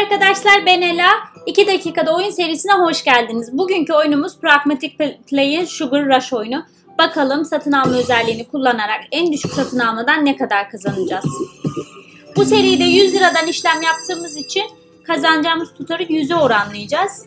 arkadaşlar ben Ela. 2 dakikada oyun serisine hoş geldiniz. Bugünkü oyunumuz Pragmatic Play'in Sugar Rush oyunu. Bakalım satın alma özelliğini kullanarak en düşük satın almadan ne kadar kazanacağız. Bu seride 100 liradan işlem yaptığımız için kazanacağımız tutarı 100'e oranlayacağız.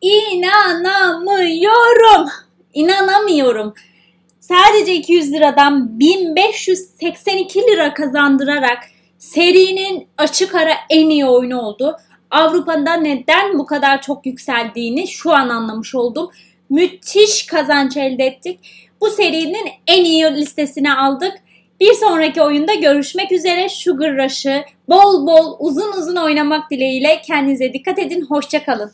İnanamıyorum. İnanamıyorum. Sadece 200 liradan 1582 lira kazandırarak serinin açık ara en iyi oyunu oldu. Avrupa'da neden bu kadar çok yükseldiğini şu an anlamış oldum. Müthiş kazanç elde ettik. Bu serinin en iyi listesine aldık. Bir sonraki oyunda görüşmek üzere. Sugar Rush'ı bol bol uzun uzun oynamak dileğiyle kendinize dikkat edin. Hoşçakalın.